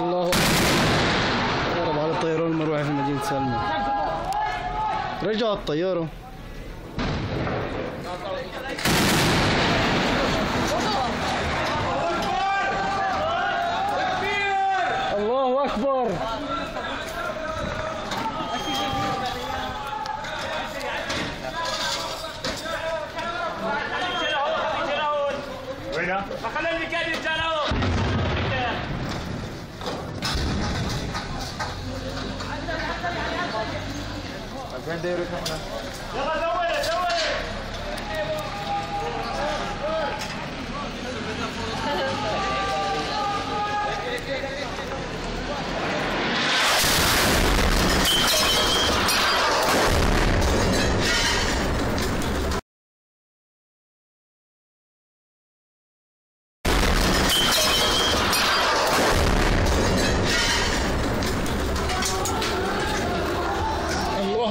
الله. ضرب على الطيارة المروحة في مدينة سلمى. رجع الطيارة. الله أكبر. خلينا نكلم جلاله Granddad will come around.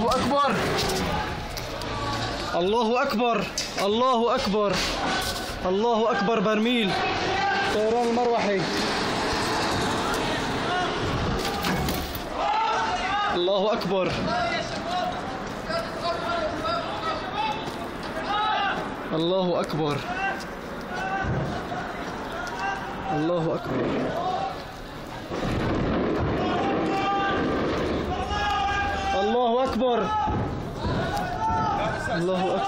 الله أكبر. الله أكبر. الله أكبر. الله أكبر برميل. طيران المروحي. الله أكبر. الله أكبر. الله أكبر. الله أكبر الله أكبر